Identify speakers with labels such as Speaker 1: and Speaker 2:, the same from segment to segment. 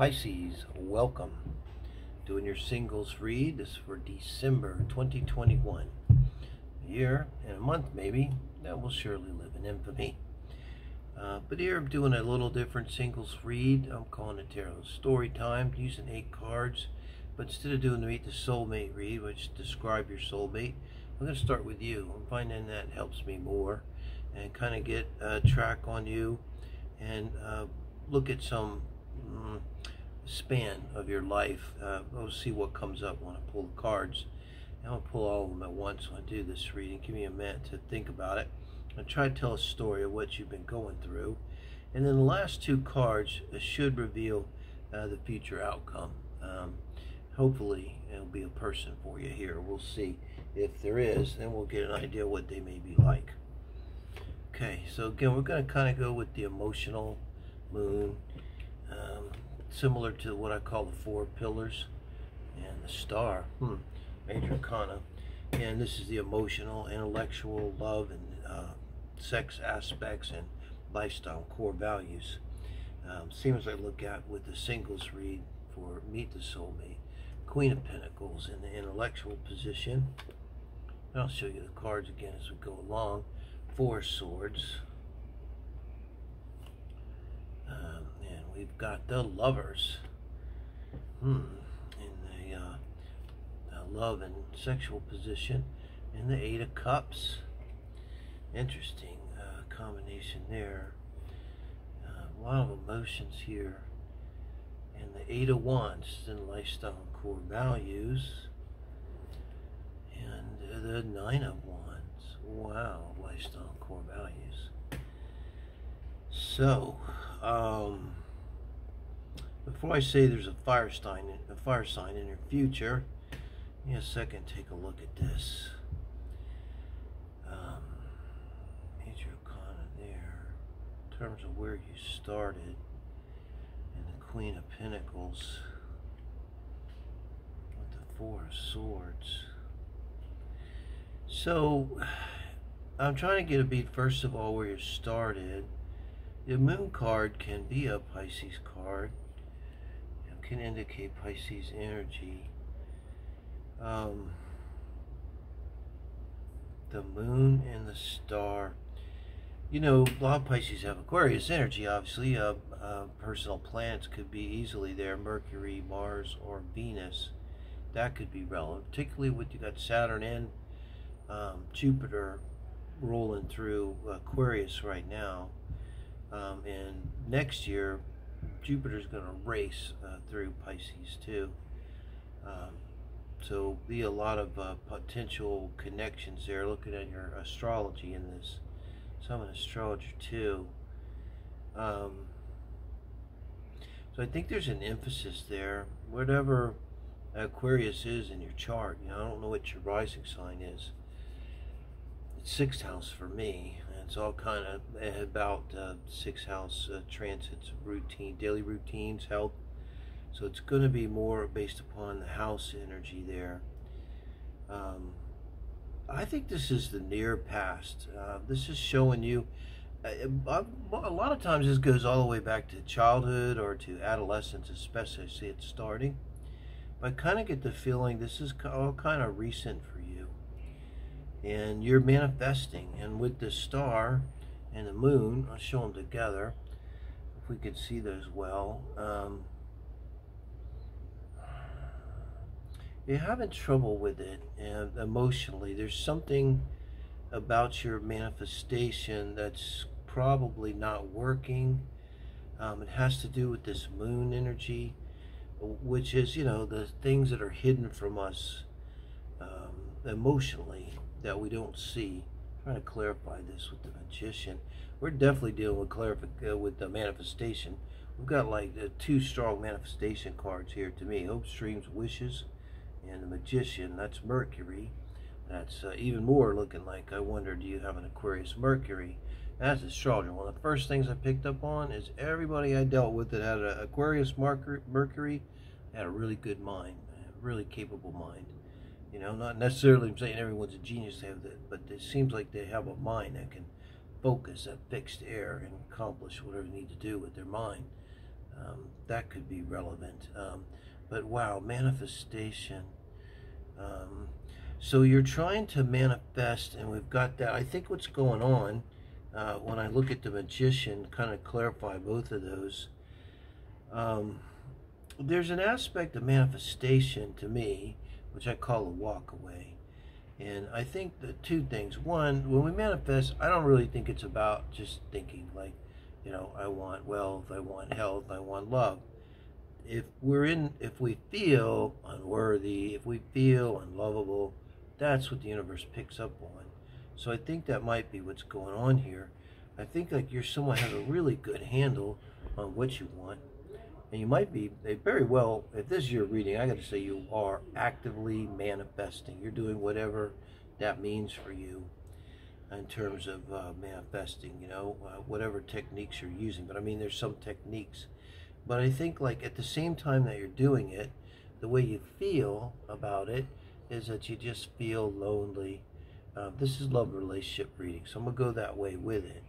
Speaker 1: Pisces, welcome. Doing your singles read. This is for December 2021. A year and a month, maybe, that will surely live in infamy. Uh, but here I'm doing a little different singles read. I'm calling it Tarot Story Time, using eight cards. But instead of doing the Meet the Soulmate read, which describe your soulmate, I'm going to start with you. I'm finding that helps me more and kind of get a track on you and uh, look at some span of your life. Uh, we'll see what comes up when I pull the cards. And I'll pull all of them at once when I do this reading. Give me a minute to think about it. And try to tell a story of what you've been going through. And then the last two cards should reveal uh, the future outcome. Um, hopefully, it'll be a person for you here. We'll see. If there is, then we'll get an idea what they may be like. Okay, so again, we're going to kind of go with the emotional moon, um, similar to what I call the four pillars and the star, hmm, major arcana. And this is the emotional, intellectual, love, and uh, sex aspects and lifestyle core values. Um, same as I look at with the singles read for Meet the Soulmate. Queen of Pentacles in the intellectual position. I'll show you the cards again as we go along. Four Swords. Um, and we've got the Lovers. Hmm. In the uh, love and sexual position. And the Eight of Cups. Interesting uh, combination there. Uh, a lot of emotions here. And the Eight of Wands in lifestyle and core values. And the Nine of Wands. Wow, lifestyle core values. So, um, before I say there's a fire sign, a fire sign in your future, me a second. Take a look at this. Um, major arcana there, in terms of where you started, and the Queen of Pentacles with the Four of Swords. So, I'm trying to get a beat, first of all, where you started. The moon card can be a Pisces card. Can indicate Pisces energy. Um, the moon and the star. You know, a lot of Pisces have Aquarius energy, obviously. Uh, uh, personal planets could be easily there. Mercury, Mars, or Venus. That could be relevant, particularly with you got Saturn and um, Jupiter rolling through Aquarius right now. Um, and next year, Jupiter's going to race uh, through Pisces too. Um, so be a lot of uh, potential connections there. Looking at your astrology in this, so I'm an astrologer too. Um, so I think there's an emphasis there. Whatever Aquarius is in your chart, you know, I don't know what your rising sign is sixth house for me. It's all kind of about uh, sixth house uh, transits, routine, daily routines, health. So it's going to be more based upon the house energy there. Um, I think this is the near past. Uh, this is showing you. Uh, a lot of times this goes all the way back to childhood or to adolescence, especially. I see it starting. But I kind of get the feeling this is all kind of recent for and you're manifesting. And with the star and the moon I'll show them together if we could see those well. Um, you're having trouble with it emotionally. There's something about your manifestation that's probably not working. Um, it has to do with this moon energy which is you know the things that are hidden from us um, emotionally that we don't see. I'm trying to clarify this with the magician. We're definitely dealing with clarif- uh, with the manifestation. We've got like two strong manifestation cards here to me. Hopes, dreams, wishes, and the magician. That's Mercury. That's uh, even more looking like I wonder, do you have an Aquarius Mercury? That's astrology. One of the first things I picked up on is everybody I dealt with that had an Aquarius Mercury had a really good mind, a really capable mind. You know, not necessarily I'm saying everyone's a genius to have that, but it seems like they have a mind that can focus at fixed air and accomplish whatever they need to do with their mind. um, that could be relevant. Um, but wow, manifestation. Um, so you're trying to manifest, and we've got that. I think what's going on uh, when I look at the magician, kind of clarify both of those. Um, there's an aspect of manifestation to me, which I call a walk away. And I think the two things. One, when we manifest, I don't really think it's about just thinking like, you know, I want wealth, I want health, I want love. If we're in, if we feel unworthy, if we feel unlovable, that's what the universe picks up on. So I think that might be what's going on here. I think like you're someone has a really good handle on what you want and you might be very well if this is your reading i got to say you are actively manifesting. You're doing whatever that means for you in terms of uh, manifesting you know uh, whatever techniques you're using. But i mean there's some techniques. But i think like at the same time that you're doing it the way you feel about it is that you just feel lonely. Uh, this is love relationship reading so i'm gonna go that way with it.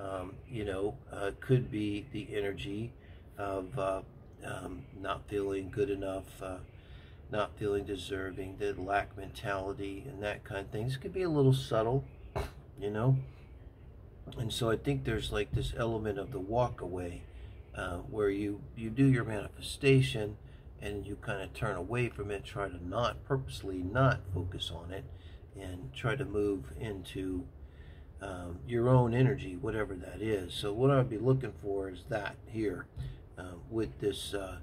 Speaker 1: Um, you know uh, could be the energy of uh, um, not feeling good enough, uh, not feeling deserving, the lack mentality, and that kind of thing. This could be a little subtle, you know. And so I think there's like this element of the walk away, uh, where you you do your manifestation, and you kind of turn away from it, try to not purposely not focus on it, and try to move into um, your own energy, whatever that is. So what I'd be looking for is that here um, with this uh,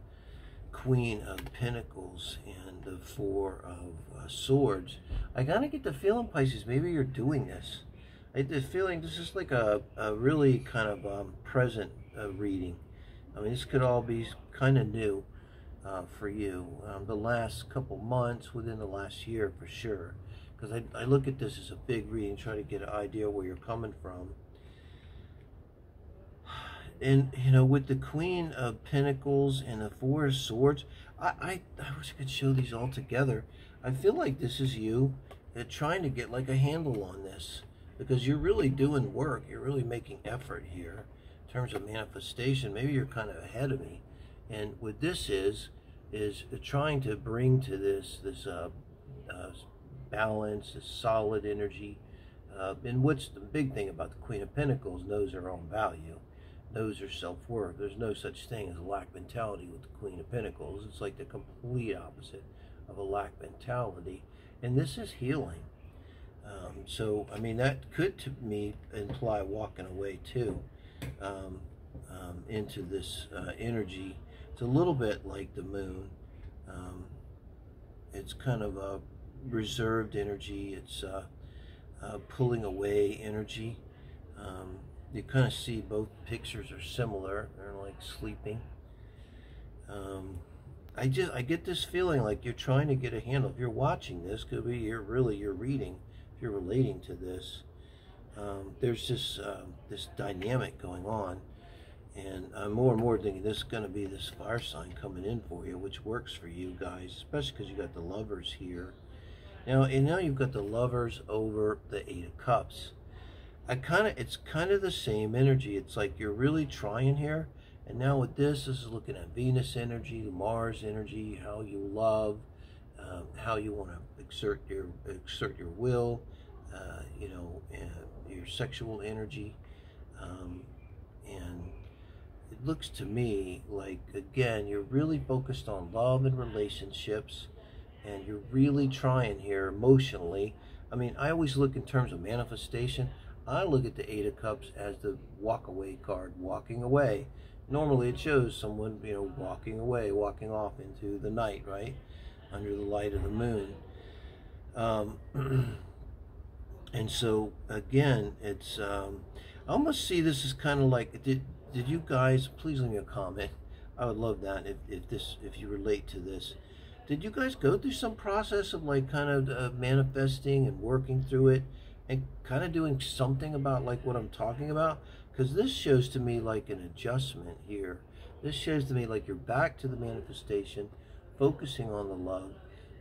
Speaker 1: Queen of Pentacles and the Four of uh, Swords. I kind of get the feeling, Pisces, maybe you're doing this. I get the feeling this is like a, a really kind of um, present uh, reading. I mean, this could all be kind of new uh, for you. Um, the last couple months, within the last year for sure. Because I, I look at this as a big reading, try to get an idea where you're coming from and you know with the queen of pentacles and the four of swords I, I i wish i could show these all together. I feel like this is you uh, trying to get like a handle on this because you're really doing work. You're really making effort here in terms of manifestation. Maybe you're kind of ahead of me. And what this is is trying to bring to this this uh, uh, balance this solid energy uh, and what's the big thing about the queen of pentacles knows her own value knows her self-worth. There's no such thing as a lack mentality with the Queen of Pentacles. It's like the complete opposite of a lack mentality. And this is healing. Um, so, I mean, that could to me imply walking away too um, um, into this uh, energy. It's a little bit like the moon. Um, it's kind of a reserved energy. It's uh, pulling away energy. Um, you kind of see both pictures are similar. They're like sleeping. Um, I just I get this feeling like you're trying to get a handle. If you're watching this, could be you're really you're reading. If you're relating to this, um, there's this uh, this dynamic going on, and I'm more and more thinking this is going to be this fire sign coming in for you, which works for you guys, especially because you got the lovers here. Now and now you've got the lovers over the eight of cups. I kind of, it's kind of the same energy. It's like you're really trying here. And now with this, this is looking at Venus energy, Mars energy, how you love, um, how you want to exert your exert your will, uh, you know, your sexual energy, um, and it looks to me like again you're really focused on love and relationships, and you're really trying here emotionally. I mean, I always look in terms of manifestation. I look at the Eight of Cups as the walk away card, walking away. Normally it shows someone, you know, walking away, walking off into the night, right? Under the light of the moon. Um, and so, again, it's, um, I almost see this as kind of like, did, did you guys, please leave me a comment. I would love that if, if this, if you relate to this. Did you guys go through some process of like kind of uh, manifesting and working through it? And kind of doing something about like what I'm talking about because this shows to me like an adjustment here. This shows to me like you're back to the manifestation, focusing on the love,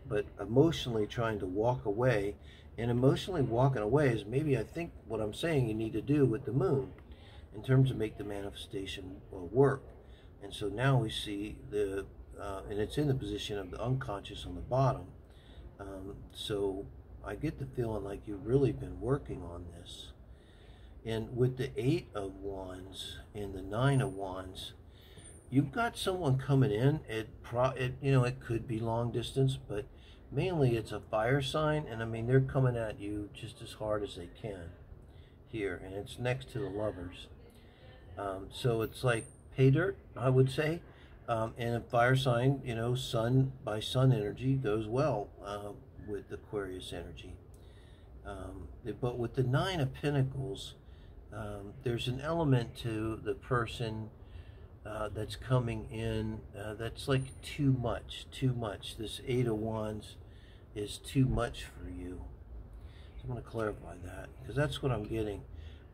Speaker 1: but emotionally trying to walk away. And emotionally walking away is maybe I think what I'm saying you need to do with the moon in terms of make the manifestation work. And so now we see the, uh, and it's in the position of the unconscious on the bottom. Um, so I get the feeling like you've really been working on this. And with the Eight of Wands and the Nine of Wands, you've got someone coming in. It, pro, it you know, it could be long distance, but mainly it's a fire sign. And I mean, they're coming at you just as hard as they can here. And it's next to the lovers. Um, so it's like pay dirt, I would say. Um, and a fire sign, you know, sun by sun energy goes well uh, with the Aquarius energy. Um, but with the Nine of Pentacles, um, there's an element to the person uh, that's coming in uh, that's like too much, too much. This Eight of Wands is too much for you. So I'm going to clarify that because that's what I'm getting.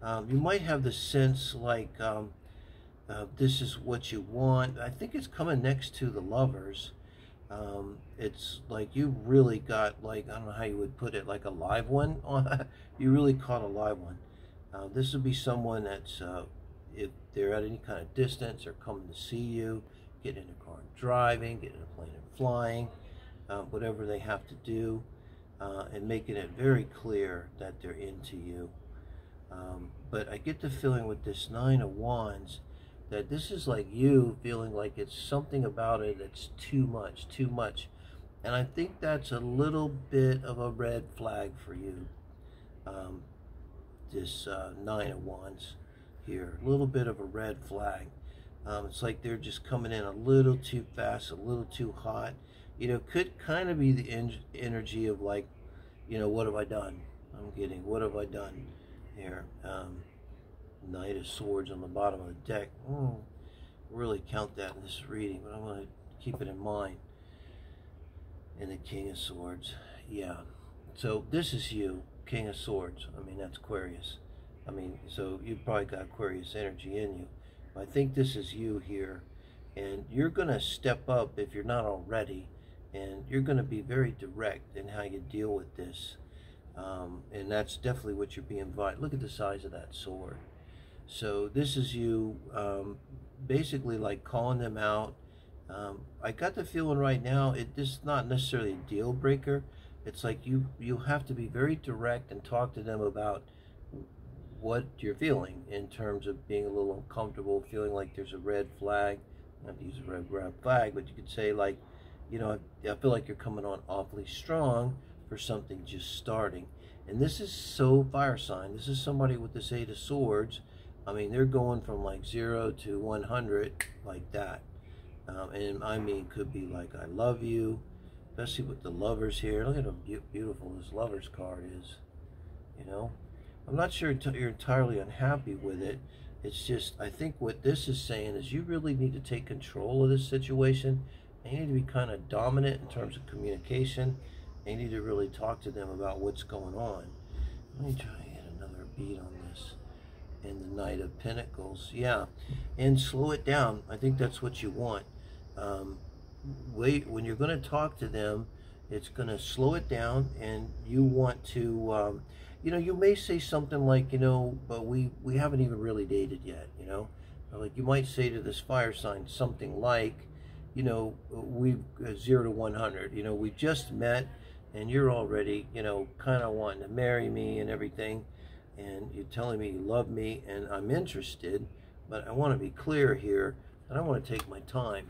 Speaker 1: Um, you might have the sense like um, uh, this is what you want. I think it's coming next to the lovers. Um, it's like you really got like I don't know how you would put it like a live one you really caught a live one. Uh, this would be someone that's uh, if they're at any kind of distance or coming to see you, getting in a car and driving, getting in a plane and flying, uh, whatever they have to do, uh, and making it very clear that they're into you. Um, but I get the feeling with this Nine of Wands that this is like you feeling like it's something about it that's too much, too much. And I think that's a little bit of a red flag for you. Um, this uh, Nine of Wands here. A little bit of a red flag. Um, it's like they're just coming in a little too fast, a little too hot. You know, could kind of be the en energy of like, you know, what have I done? I'm getting, what have I done here? Um, Knight of Swords on the bottom of the deck. Mm, really count that in this reading, but I'm going to keep it in mind. And the King of Swords. Yeah. So this is you, King of Swords. I mean, that's Aquarius. I mean, so you've probably got Aquarius energy in you. I think this is you here. And you're going to step up if you're not already. And you're going to be very direct in how you deal with this. Um, and that's definitely what you're being invited. Look at the size of that sword. So this is you um, basically like calling them out. Um, I got the feeling right now it this is not necessarily a deal breaker. It's like you you have to be very direct and talk to them about what you're feeling in terms of being a little uncomfortable, feeling like there's a red flag. Not to use a red, red flag, but you could say like, you know, I, I feel like you're coming on awfully strong for something just starting. And this is so fire sign. This is somebody with this Eight of Swords I mean, they're going from like zero to 100 like that. Um, and I mean, could be like, I love you, especially with the lovers here. Look at how beautiful this lovers card is, you know? I'm not sure you're entirely unhappy with it. It's just, I think what this is saying is you really need to take control of this situation. And you need to be kind of dominant in terms of communication. And you need to really talk to them about what's going on. Let me try to get another beat on this and the Knight of Pentacles. Yeah, and slow it down. I think that's what you want. Um, wait, when you're going to talk to them, it's going to slow it down, and you want to, um, you know, you may say something like, you know, but we we haven't even really dated yet, you know, like you might say to this fire sign something like, you know, we've uh, zero to one hundred, you know, we just met, and you're already, you know, kind of wanting to marry me and everything and you're telling me you love me and I'm interested, but I want to be clear here and I want to take my time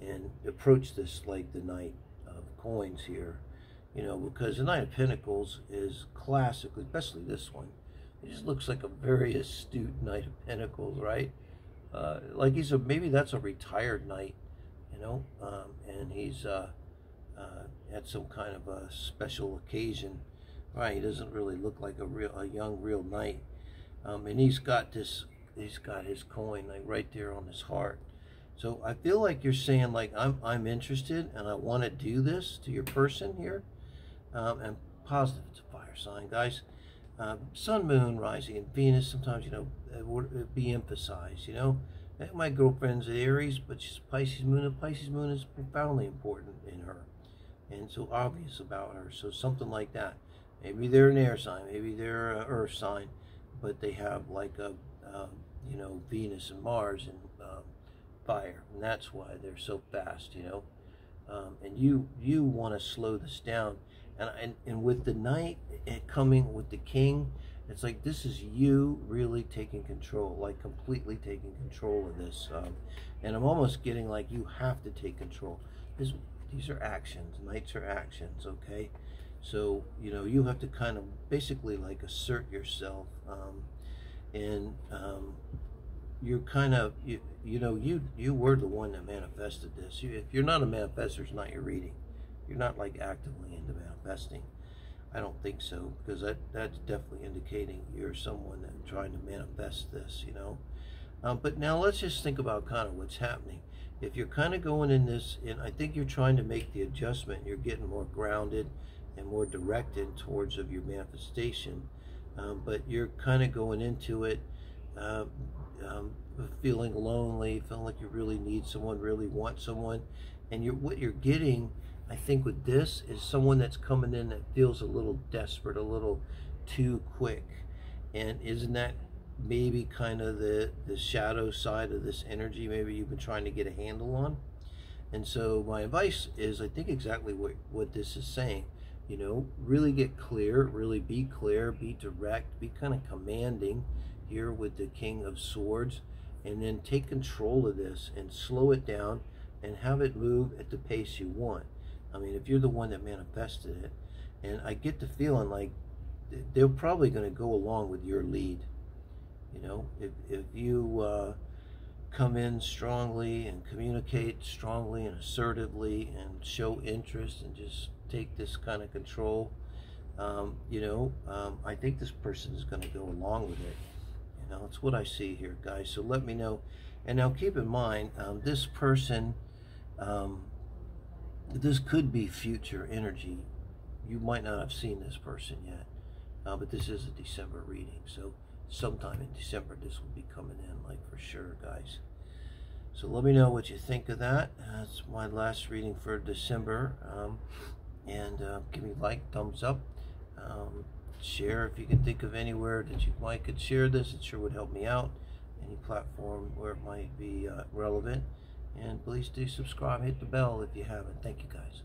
Speaker 1: and approach this like the Knight of Coins here, you know, because the Knight of Pentacles is classic, especially this one. It just looks like a very astute Knight of Pentacles, right? Uh, like he's a, maybe that's a retired knight, you know, um, and he's uh, uh, at some kind of a special occasion Right, he doesn't really look like a real a young real knight. Um, and he's got this he's got his coin like right there on his heart. So I feel like you're saying like I'm I'm interested and I want to do this to your person here. Um, and positive it's a fire sign, guys. Um, sun, moon, rising, and Venus. Sometimes you know it would be emphasized. You know, my girlfriend's Aries, but she's Pisces moon. And Pisces moon is profoundly important in her, and so obvious about her. So something like that. Maybe they're an air sign, maybe they're an earth sign, but they have like a, you know, Venus and Mars and uh, fire, and that's why they're so fast, you know. Um, and you you want to slow this down, and, and and with the knight coming with the king, it's like this is you really taking control, like completely taking control of this. Um, and I'm almost getting like you have to take control. This, these are actions. Knights are actions, okay? So, you know, you have to kind of basically like assert yourself. Um, and um, you're kind of, you, you know, you, you were the one that manifested this. You, if you're not a manifester, it's not your reading. You're not like actively into manifesting. I don't think so because that that's definitely indicating you're someone that's trying to manifest this, you know. Um, but now let's just think about kind of what's happening. If you're kind of going in this, and I think you're trying to make the adjustment, you're getting more grounded and more directed towards of your manifestation. Um, but you're kind of going into it uh, um, feeling lonely, feeling like you really need someone, really want someone, and you're what you're getting I think with this is someone that's coming in that feels a little desperate, a little too quick. And isn't that maybe kind of the, the shadow side of this energy maybe you've been trying to get a handle on? And so my advice is I think exactly what, what this is saying. You know, really get clear, really be clear, be direct, be kind of commanding here with the King of Swords, and then take control of this and slow it down and have it move at the pace you want. I mean, if you're the one that manifested it, and I get the feeling like they're probably going to go along with your lead. You know, if if you uh, come in strongly and communicate strongly and assertively and show interest and just take this kind of control, um, you know, um, I think this person is going to go along with it. You know, it's what I see here, guys. So let me know. And now keep in mind, um, this person um, this could be future energy. You might not have seen this person yet, uh, but this is a December reading. So sometime in December, this will be coming in, like for sure, guys. So let me know what you think of that. That's my last reading for December. And uh, give me like, thumbs up. Um, share if you can think of anywhere that you might could share this. It sure would help me out. Any platform where it might be uh, relevant. And please do subscribe, hit the bell if you haven't. Thank you guys.